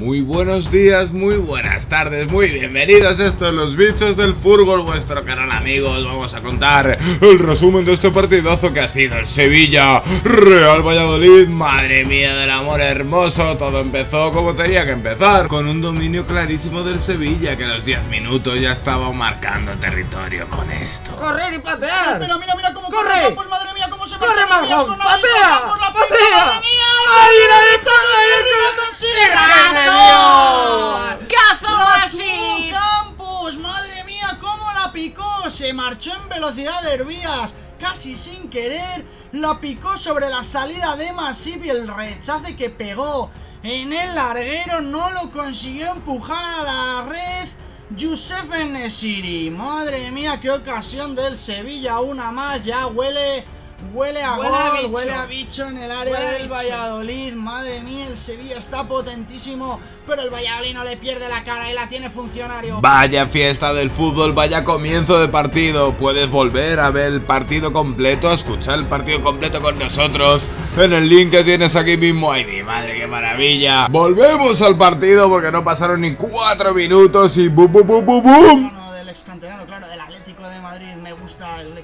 Muy buenos días, muy buenas tardes, muy bienvenidos. Esto es Los Bichos del Fútbol, vuestro canal, amigos. Vamos a contar el resumen de este partidazo que ha sido el Sevilla Real Valladolid. Madre mía del amor hermoso. Todo empezó como tenía que empezar, con un dominio clarísimo del Sevilla que a los 10 minutos ya estaba marcando territorio con esto. ¡Correr y patear! Mira, mira, mira cómo ¡Corre! corre Campos, madre mía, cómo se ¡Corre, marcha con la ¡Patea! Campos, la ¡Patea! madre mía. ¡Ay, la derecha de ¡Lo consigue! ¡Grande ¡Ganador! ¡Cazo ¡La así! tuvo Campos! ¡Madre mía, cómo la picó! Se marchó en velocidad de Herbías, casi sin querer. La picó sobre la salida de Masip y el rechace que pegó en el larguero no lo consiguió empujar a la red. Youssef Nesiri, madre mía, qué ocasión del Sevilla, una más, ya huele, huele a Huele a gol, bicho. huele a bicho en el área Huele a del. Valladolid, madre mía, el Sevilla está potentísimo, pero el Valladolid no le pierde la cara y la tiene funcionario. Vaya fiesta del fútbol, vaya comienzo de partido. Puedes volver a ver el partido completo, a escuchar el partido completo con nosotros en el link que tienes aquí mismo. ¡Ay, mi madre, qué maravilla! Volvemos al partido porque no pasaron ni cuatro minutos y ¡bum, bum, bum, bum, bum! Bueno, del ex canterano, claro, del Atlético de el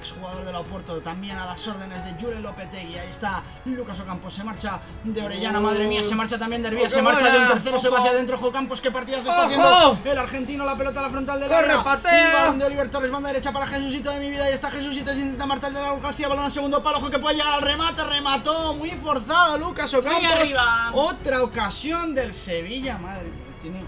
exjugador del Oporto, también a las órdenes de Jure Lopetegui, ahí está Lucas Ocampos, se marcha de Orellana, madre mía, se marcha también de Herbías, ¡Qué se marcha de un tercero, se va hacia adentro Ocampos, qué partidazo está haciendo el argentino, la pelota a la frontal del ¡Corre, área, el balón de Oliver Torres, banda derecha para Jesucito de mi vida, y está Jesucito, se intenta marcar de la García, balón al segundo palo, ojo que puede llegar al remate, remató, muy forzado Lucas Ocampos, otra ocasión del Sevilla, madre mía, tiene,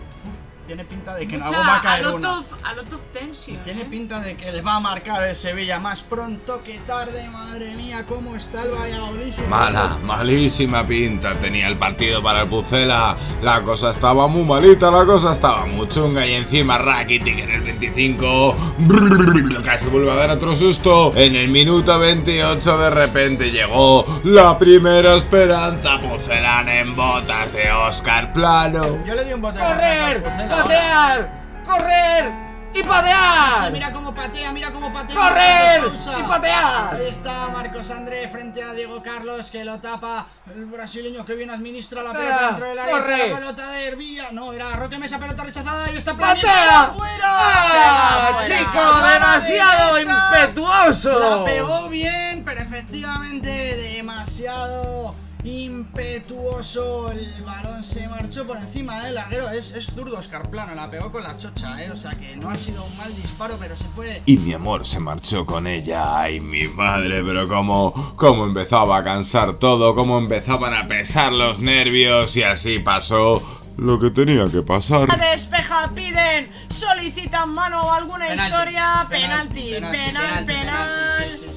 tiene pinta de que Mucha- va a a lot una. of, a lot of tension. Tiene ¿eh? pinta de que le va a marcar el Sevilla más pronto que tarde, madre mía, cómo está el Valladolid. Mala, malísima pinta tenía el partido para el Pucela. La cosa estaba muy malita, la cosa estaba muy chunga y encima Rakitic en el 25 brrr, casi vuelve a dar otro susto. En el minuto 28 de repente llegó la primera esperanza pucelana en botas de Oscar Plano. Yo le di un bote ¡Correr! ¡Patear! ¡Correr! ¡Y patear! Sí, mira cómo patea, mira cómo patea. ¡Correr! ¡Y patear! Ahí está Marcos André frente a Diego Carlos que lo tapa. El brasileño que bien administra la pelota Ah, dentro del área. corre. La pelota de Hervía. No, era Roque Mesa, pelota rechazada y está ¡Patea! fuera. ¡Ah, chico! ¡Demasiado impetuoso! La pegó bien, pero efectivamente demasiado impetuoso. El balón se marchó por encima del larguero. Es, es zurdo Oscar Plano, la pegó con la chocha, ¿eh? O sea que no ha sido un mal disparo, pero se fue. Y mi amor se marchó con ella. Ay, mi madre, pero cómo, cómo empezaba a cansar todo, cómo empezaban a pesar los nervios y así pasó lo que tenía que pasar. Despeja, piden, solicitan mano o alguna historia. Penalti, penal, penal. Sí, sí, sí, va a haber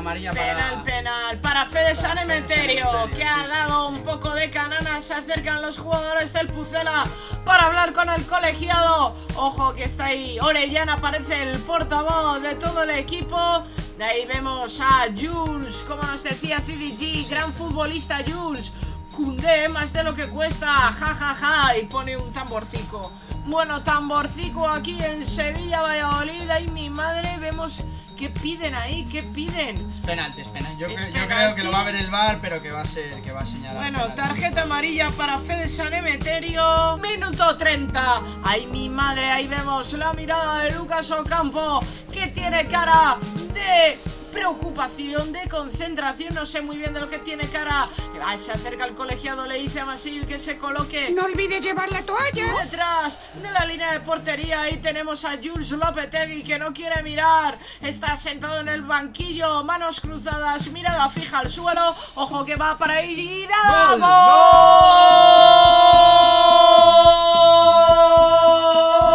amarilla Penal, para. penal, para Fede San Emeterio, que ha dado un poco de canana, se acercan los jugadores del Pucela para hablar con el colegiado. Ojo que está ahí, Orellana parece el portavoz de todo el equipo. De ahí vemos a Jules, como nos decía CDG, gran futbolista Jules. Cundé más de lo que cuesta, ja ja ja, y pone un tamborcico. Bueno, tamborcico aquí en Sevilla, Valladolid, ahí mi madre, vemos qué piden ahí, qué piden. Penalti, es penal. Yo, Es cre- yo creo penalti. que lo va a ver el bar, pero que va a ser, que va a señalar. Bueno, penalti. tarjeta amarilla para Fede San Emeterio. Minuto 30. Ay, mi madre, ahí vemos la mirada de Lucas Ocampo, que tiene cara de preocupación, de concentración. No sé muy bien de lo que tiene cara. Ah, se acerca al colegiado, le dice a Masip que se coloque. No olvides llevar la toalla. Detrás de la línea de portería ahí tenemos a Jules Lopetegui que no quiere mirar. Está sentado en el banquillo, manos cruzadas, mirada fija al suelo. Ojo que va para ir y ¡nada! ¡Gol!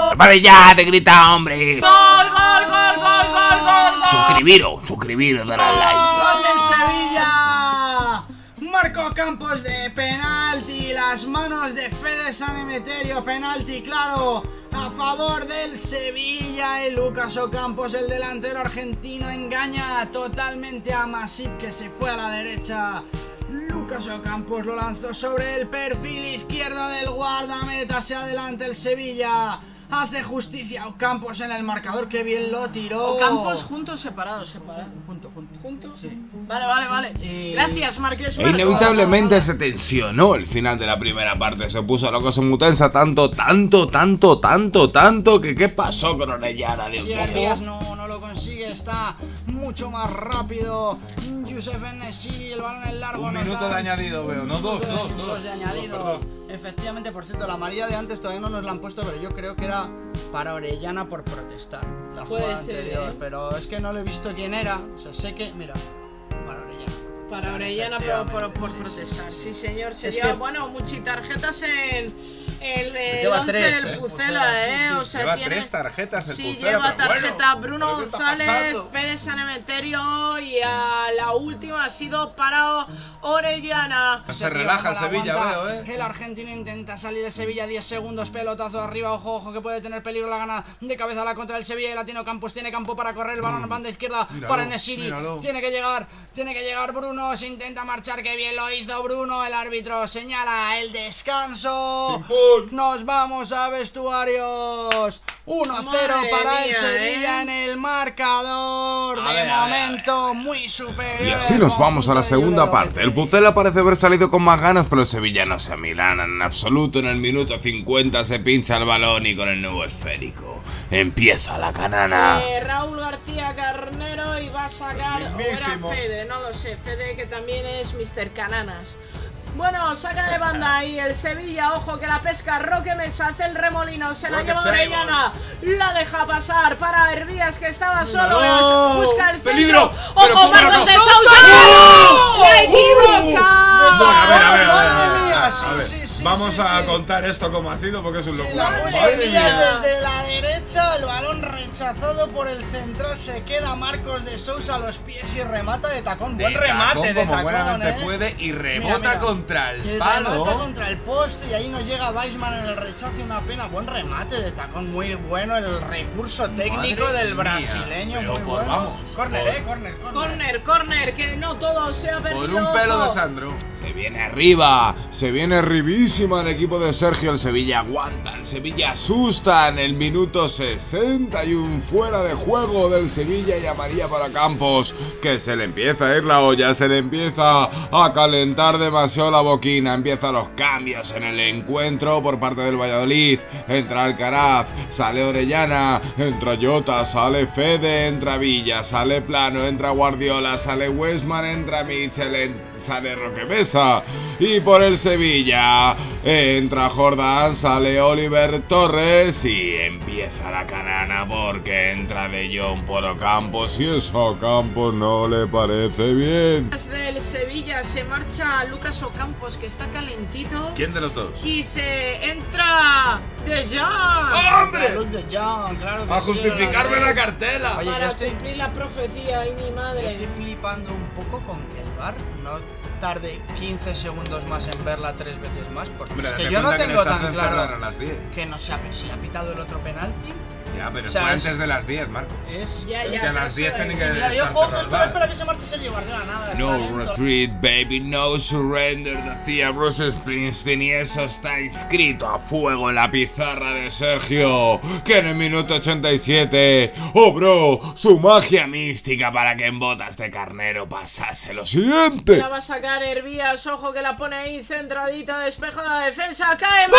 ¡Gol! Vale, ya, te grita, hombre. ¡Gol, gol, gol, Suscribiros, suscribiros, dale al like. ¡Gol del Sevilla! Marco Campos de penalti, las manos de Fede San Emeterio, penalti claro, a favor del Sevilla y Lucas Ocampos, el delantero argentino, engaña totalmente a Masip que se fue a la derecha. Lucas Ocampos lo lanzó sobre el perfil izquierdo del guardameta, hacia adelante el Sevilla. Hace justicia a Ocampos en el marcador, que bien lo tiró. O campos juntos, separados, separados. Junto, junto. ¿Juntos? Sí. Vale, vale, vale. Y- Gracias, Marqués E Marcos. inevitablemente se tensionó el final de la primera parte, se puso la cosa muy tensa, tanto, tanto, tanto, tanto, tanto, que qué pasó con Orellana Si Herbías no, no lo consigue, está mucho más rápido. Yusef Enesiri, el balón en largo. Un minuto de añadido veo, no dos, dos, minutos dos. de añadido. Efectivamente, por cierto, la María de antes todavía no nos la han puesto, pero yo creo que era para Orellana por protestar. La Puede jugada ser, anterior, ¿eh? pero es que no le he visto quién era. O sea, sé que, mira, para Orellana. Para Orellana por, por, por Sí, sí, protestar, sí, señor. Es Sería, que- bueno, muchitarjetas en el, Lleva 11 tres, del eh, Pucela, sí, ¿eh? sí. O sea, Lleva tiene... tres tarjetas el Sí, Pucela, lleva bueno, tarjeta Bruno ¿pero qué está González? Fede Sanemeterio y a la última ha sido para Orellana. No Este se relaja el Sevilla, aguanta. veo, eh. El argentino intenta salir de Sevilla 10 segundos, pelotazo arriba, ojo, ojo, que puede tener peligro la gana de cabeza la contra el Sevilla. El Latino Campos tiene campo para correr, el balón banda izquierda Míralo, para Nesiri. Tiene que llegar, tiene que llegar Bruno, se intenta marchar, que bien lo hizo Bruno. El árbitro señala el descanso. Nos vamos a vestuarios. 1-0 Madre para el Sevilla ¿eh? en el marcador. A de ver, a ver, a ver. momento, muy superior. Y así el nos vamos a la segunda parte. El. Pucela parece haber salido con más ganas, pero el Sevilla no se amilana en absoluto. En el minuto 50 se pincha el balón y con el nuevo esférico empieza la canana. Eh, Raúl García Carnero y va a sacar o era mismísimo. Fede, no lo sé, Fede que también es Mr. Cananas. Bueno, saca de banda ahí el Sevilla, ojo que la pesca, Roque Mesa hace el remolino, se la lleva. Orellana, la deja pasar para Hervías que estaba solo, No. busca el centro, Peligro, ojo. Marcos de. Sousa, a ver, a ver, a ver, Madre a ver, mía, a sí, ver. sí, sí, Vamos sí, a sí. contar esto como ha sido porque es un Sí, locura. la desde la derecha, el balón rechazado por el central, se queda Marcos de Sousa a los pies y remata de tacón. Buen remate tacón, de como tacón, ¿eh? puede y rebota Mira, mira. contra Y el el palo. remata contra el poste y ahí nos llega Weisman en el rechazo y una pena. Buen remate de tacón, muy bueno el recurso técnico Madre del mía, brasileño, pero muy por bueno. vamos, corner, por- eh, corner, corner. Corner, corner, que no todo se ha perdido. Por un pelo de. Sandro. Se viene arriba, se viene arribísima el equipo de Sergio. El Sevilla aguanta, el Sevilla asusta en el minuto 61. Fuera de juego del Sevilla y a María para Campos. Que se le empieza a ir la olla, se le empieza a calentar demasiado la boquina. Empiezan los cambios en el encuentro por parte del Valladolid. Entra Alcaraz, sale Orellana, entra Jota, sale Fede, entra Villa, sale Plano, entra Guardiola, sale Westman, entra Mitchell, en- sale Roque Mesa. Y por el Sevilla entra Jordán, sale Oliver Torres y empieza la canana porque entra De Jong por Ocampos y eso a Campos no le parece bien. Desde el Sevilla se marcha Lucas Ocampos que está calentito. ¿Quién de los dos? Y se entra De Jong ¡Hombre! Luz de Young, claro que A justificarme sí. la cartela. Oye, yo para estoy, cumplir la profecía y mi yo madre. estoy flipando un poco con que el bar no tarde 15 segundos más en verla tres veces más. Porque Hombre, es que yo no tengo tan claro cerrar a las 10. que no se ha, si ha pitado el otro penalti. Ya, pero O sea, fue es- antes de las 10, Marco. Es. Ya, ya, que a las 10 es. tienen Sí, que estar ojo, espera, espera que se marche Sergio Guardiola, nada. No retreat, baby, no surrender, decía Bruce Springsteen y eso está inscrito a fuego en la pizarra de Sergio, que en el minuto 87 obró su magia mística para que en botas de carnero pasase lo siguiente. La va a sacar Hervías, ojo que la pone ahí centradita, despeja la defensa, cae ¡Qué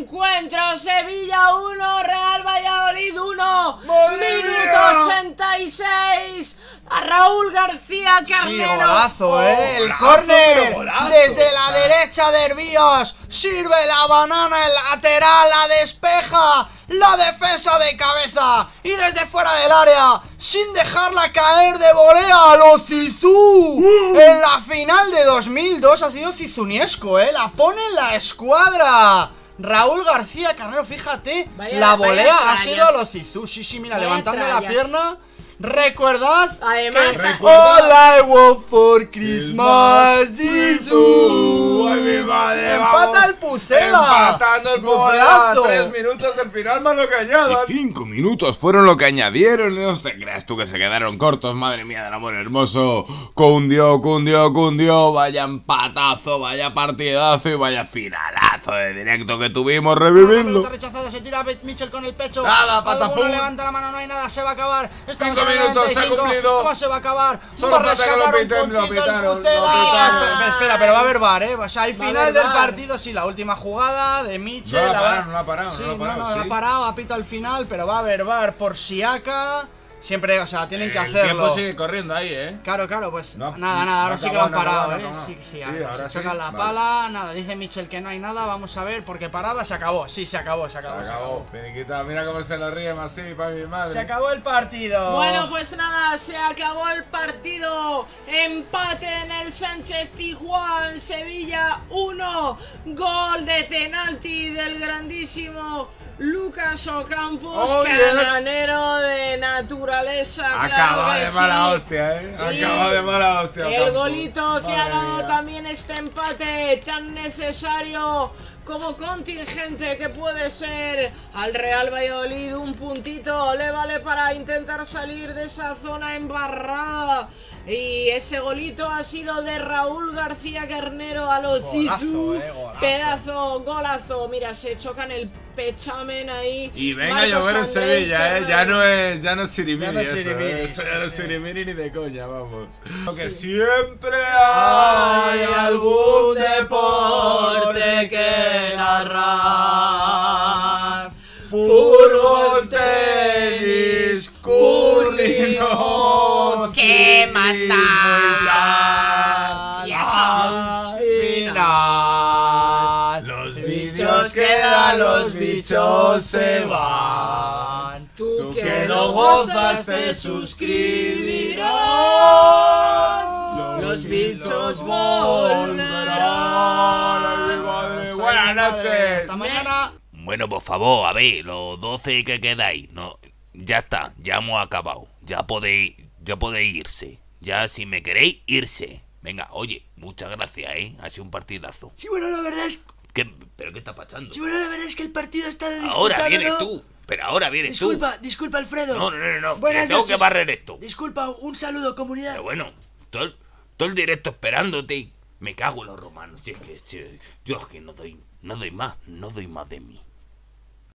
encuentro. Sevilla 1, Real Valladolid 1, ¡Madre minuto mía! 86. A Raúl García Sí, Carnero. golazo, eh. El Golazo, córner golazo. desde la derecha de Hervías. Sirve la banana, el lateral, la despeja. La defensa de cabeza. Y desde fuera del área, sin dejarla caer de volea a los Zizú. En la final de 2002 ha sido Zizuniesco, eh. La pone en la escuadra. Raúl García Carnero, fíjate, Vaya- la volea ha sido a los Zizú. Sí, sí, mira, Vaya levantando la pierna. Recordad Además, que All I want for Christmas is you. Madre! Empata vamos. el Pucela. Empatando el Pucela. Tres minutos del final más lo que añadan. Y cinco minutos fueron lo que añadieron. No te creas tú que se quedaron cortos. Madre mía del amor hermoso. Cundió, cundió, cundió. Vaya empatazo, vaya partidazo y vaya finalazo de directo que tuvimos. Pelota rechazada, se tira Mitchell con el pecho. Nada, patapum. Levanta la mano, no hay nada, se va a acabar. Estamos Cinco minutos, se ha 95. cumplido. ¿Cómo se va a acabar? Solo va a falta que lo rescatar un puntito el Pucela. Espera, pero va a haber bar, ¿eh? Sea, al final del partido, sí, la última jugada de Mitchell. No la ha parado, no la ha parado, Sí, no la ha parado, no, no, la sí. ha parado, ha pitado al final, pero va a haber bar por Siaka. Siempre, o sea, tienen que El hacerlo. tiempo sigue corriendo ahí, ¿eh? Claro, claro, pues No, nada, nada, ahora ha sí que lo han parado, no ¿eh? Sí, sí, Sí, ahora, ahora se chocan la vale. pala, nada, dice Mitchell que no hay nada, vamos a ver, porque paraba, se acabó, sí, se acabó, se acabó. Se Se acabó, finiquita. Mira cómo se lo ríe más para mi madre. Se acabó el partido. Bueno, pues nada, se acabó el partido. Empate en el Sánchez Pizjuán, Sevilla 1. Gol de penalti del grandísimo Lucas Ocampos, Oh, yes. de naturaleza. Acaba de mala sí. hostia, eh. Sí. Acaba de mala hostia. El Ocampos. golito que ha dado también este empate tan necesario como contingente que puede ser al Real Valladolid un puntito le vale para intentar salir de esa zona embarrada y ese golito ha sido de Raúl García Carnero a los Golazo, Zizou. eh, golazo. pedazo golazo mira se chocan el pechamen ahí Y venga a llover en Sevilla, eh. Ya Ferrer. no es, ya no es sirimiri Ya no es eso, sirimiri, eh. Eso ya no es sí. sirimiri ni de coña, vamos. Lo que Sí. siempre Hay hay algún deporte que narrar. ¿Qué más da? Y al final, Los bichos quedan, los bichos se van. Tú que que no gozas te suscribirás. Los bichos volverán. Buenas noches. Hasta mañana. Bueno, por favor, a ver, los 12 que quedáis, no, ya está, ya hemos acabado, ya podéis, ya podéis irse, ya si me queréis irse. Venga, oye, muchas gracias, eh, ha sido un partidazo. Sí, bueno, la verdad es, ¿Qué, ¿Pero qué está pasando? sí, bueno, la verdad es que el partido está disputado, Ahora vienes ¿no? tú, pero ahora vienes Disculpa, disculpa, Alfredo. tú. No, no, no, no, Buenas tengo noches. que barrer esto. Disculpa, un saludo, comunidad. Pero bueno, todo el, todo el directo esperándote. Me cago en los romanos, si es que si- yo es que no doy, no doy más, no doy más de mí.